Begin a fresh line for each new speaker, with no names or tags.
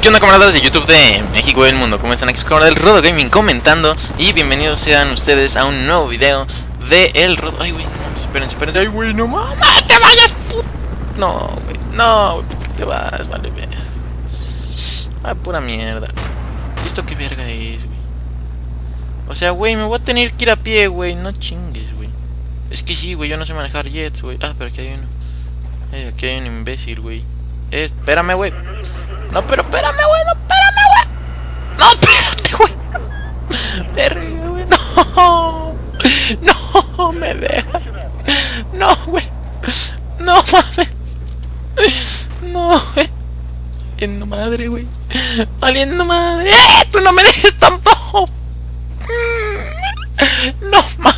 ¿Qué onda camaradas de YouTube de México y el mundo? ¿Cómo están? Aquí es Cámara del Rodo Gaming comentando. Y bienvenidos sean ustedes a un nuevo video de El Rodo. Ay güey, no espérense, espérense. Ay güey, no mames, ¡No te vayas, put... No, güey, no, güey, ¿por qué te vas? Vale, ver Ah, pura mierda. ¿Y esto qué verga es, güey? O sea, güey, me voy a tener que ir a pie, güey No chingues, güey. Es que sí, güey, yo no sé manejar jets, güey. Ah, pero aquí hay uno. Eh, Aquí hay un imbécil, güey. Eh, espérame, güey no, pero espérame, güey, no, espérame, güey. No, espérate, güey. Verga, güey, no. No, me deja. No, güey. No mames. No, güey. Valiendo madre, güey. Valiendo madre. ¡Eh! ¡Tú no me dejes tampoco! No mames.